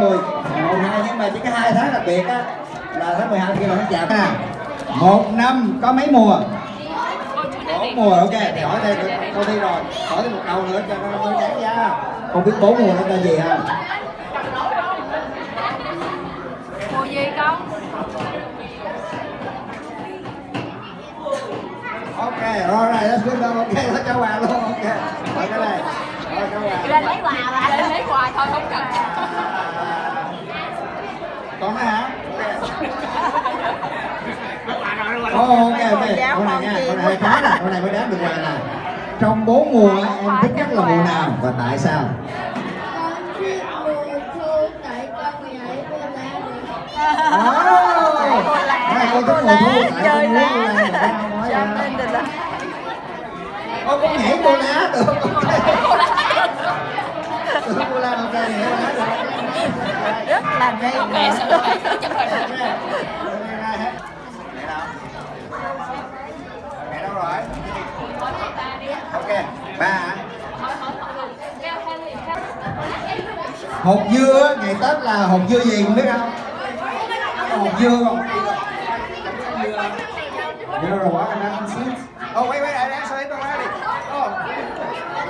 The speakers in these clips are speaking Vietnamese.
10 một hai nhưng mà chỉ có hai tháng đặc biệt á. Là tháng 12 kia là tháng chạp nè một năm có mấy mùa? Bốn mùa ok. Thì hỏi thêm được câu thi rồi. Hỏi thêm một câu nữa cho nó nó đáng giá không biết bốn mùa nó tên gì ha? Mùa gì con? ok rồi rồi let's go đâu ok nó cho quà luôn ok. Rồi cái này. Rồi cho quà Lên lấy quà lấy quà thôi không cần còn nữa hả Ồ, ok ok câu này nha câu này hơi khó nè câu này mới đoán được quà nè trong bốn mùa em thích nhất là mùa nào và tại sao con thích mùa thu tại con nhảy cô con thích mùa thu chơi con lá. con Cho nên là Ô, con nhảy cô lá được cô lá ok nhảy cô lá được rất là ngây mẹ ngờ sợ mẹ cứ chụp hình Mẹ đâu? Mẹ đâu rồi? Ok, ba hả? Hột dưa, ngày Tết là hột dưa gì không biết không? Hột dưa không? Dưa rồi quá, anh ăn xíu. Ô, quay quay lại, đang xoay tôi ra đi. Ô.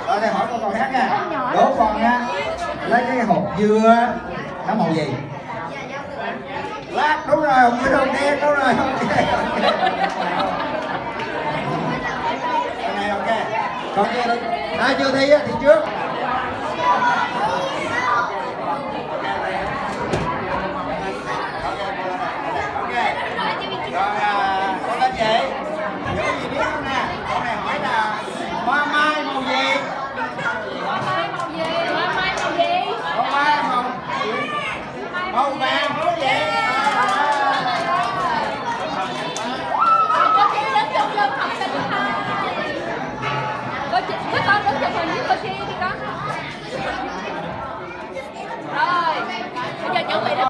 Rồi, đây hỏi câu còn khác nha. Đố con nha. Lấy cái hột dưa, nó màu gì? lát, đúng rồi, không biết hồng đen đúng rồi ok cái này ok. Còn chưa ai chưa thi thì trước.